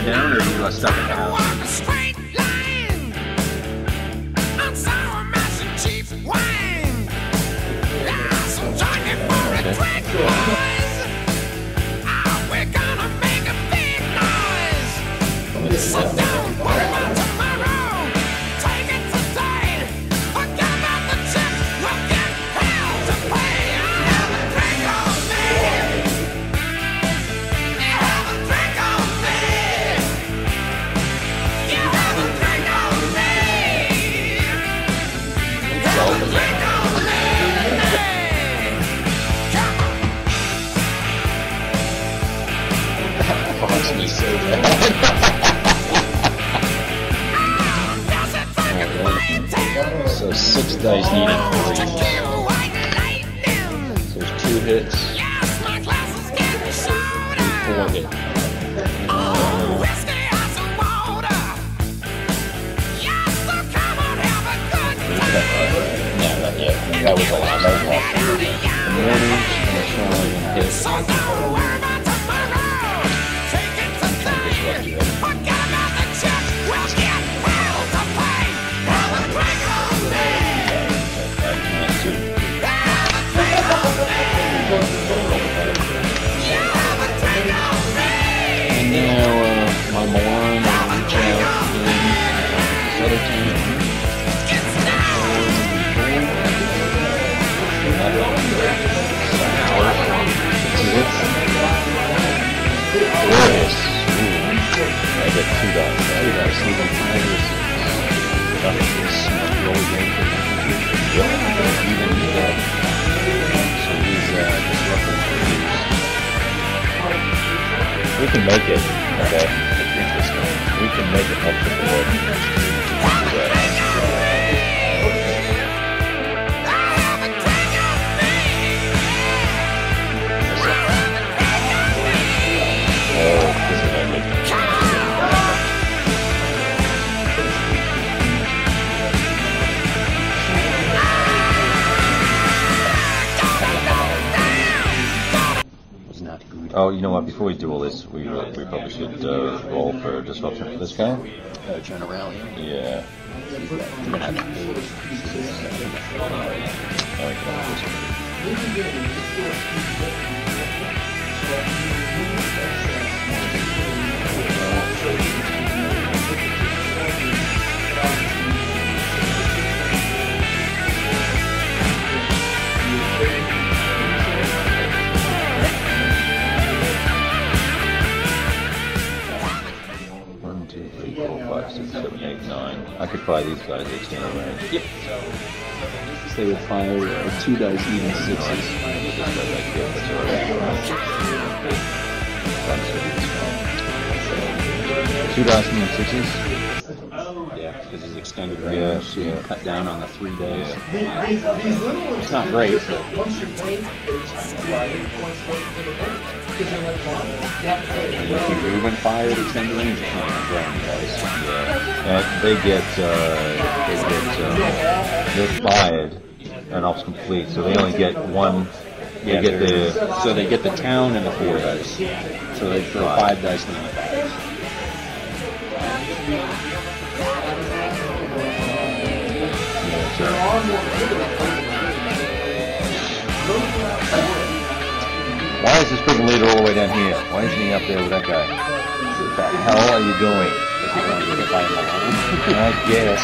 coming down, or are you uh, stuck at the house? So six dice needed for each. So there's two hits, four on, have a. Yeah, that, was last one. The and the and Two dice. Even Tigers. Nothing is roll game for Yep. Even. So he's uh, disrupting We can make it. Okay. We can make it up the board. Oh, you know what? Before we do all this, we we probably should uh, roll for disruption for this guy. Uh, Generale. Yeah. You're gonna have to Okay. I could fire these guys extended range. Yep. They would fire with two dice, even sixes. Two dice and sixes. Yeah, because he's extended range, Yeah, so you can cut down on the three days. It's not great, but if you move and fire at extended range, And they get uh, they get uh, they're fired and ops complete, so they only get one. They Yeah, get the so they get the town and the four dice. So they throw five dice and then the. Why is this freaking leader all the way down here? Why isn't he up there with that guy? What the hell are you doing? I guess.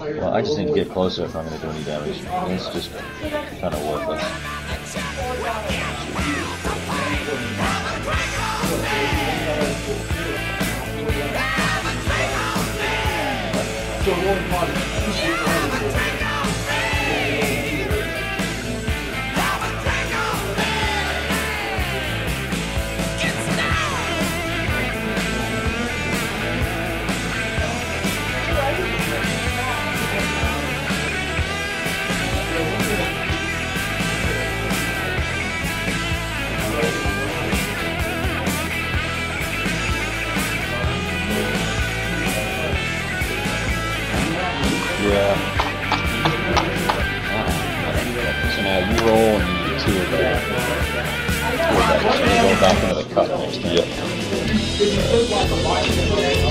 Uh, well, I just need to get closer if I'm going to do any damage. It's just kind of worthless. So now you roll and you get two of that. Two of that. So you go back into the cup next to you.